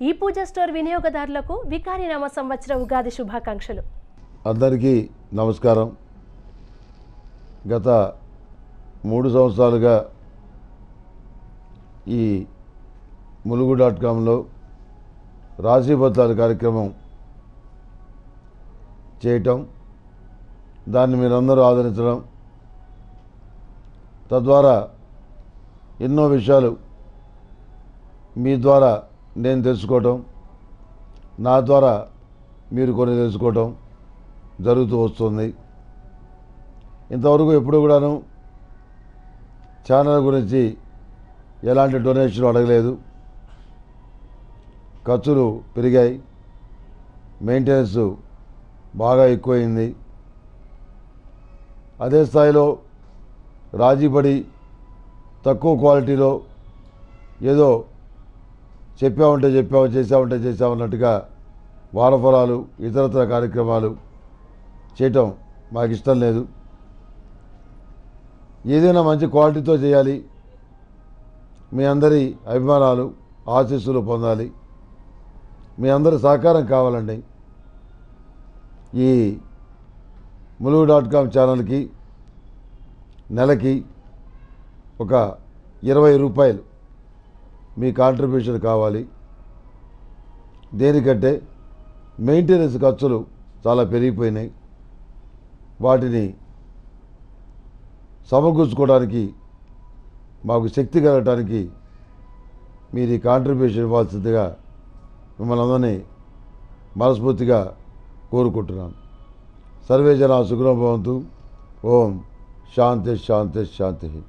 పూజ store వినియోగదారులకు వికారినామ సంవత్సర ఉగాది శుభాకాంక్షలు. అందరికీ నమస్కారం. గత మూడు సంవత్సరాలుగా ఈ ములుగు డాట్ కామ్లో రాశీపత్రాల కార్యక్రమం చేయటం దాన్ని మీరందరూ ఆదరించడం తద్వారా ఎన్నో విషయాలు మీ ద్వారా నేను తెలుసుకోవటం నా ద్వారా మీరు కొన్ని తెలుసుకోవటం జరుగుతూ వస్తుంది. ఇంతవరకు ఎప్పుడు కూడాను ఛానల్ గురించి ఎలాంటి డొనేషన్ అడగలేదు. ఖర్చులు పెరిగాయి. మెయింటెనెన్స్ బాగా ఎక్కువైంది. అదే స్థాయిలో రాజీపడి తక్కువ క్వాలిటీలో ఏదో చెప్పామంటే చెప్పాము చేసామంటే చేసామన్నట్టుగా వారఫలాలు ఇతరతర కార్యక్రమాలు చేయటం మాకు ఇష్టం లేదు. ఏదైనా మంచి క్వాలిటీతో చేయాలి. మీ అందరి అభిమానాలు ఆశీస్సులు పొందాలి. మీ అందరి సహకారం కావాలండి. ఈ ములుగు డాట్ కామ్ ఛానల్కి నెలకి ఒక ఇరవై రూపాయలు మీ కాంట్రిబ్యూషన్ కావాలి. దేనికంటే మెయింటెనెన్స్ ఖర్చులు చాలా పెరిగిపోయినాయి. వాటిని సమకూర్చుకోవడానికి మాకు శక్తి కలగటానికి మీరు ఈ కాంట్రిబ్యూషన్ ఇవ్వాల్సిందిగా మిమ్మల్ని అందరినీ మనస్ఫూర్తిగా కోరుకుంటున్నాను. సర్వే జన భవంతు. ఓం శాంతి శాంతి శాంతి.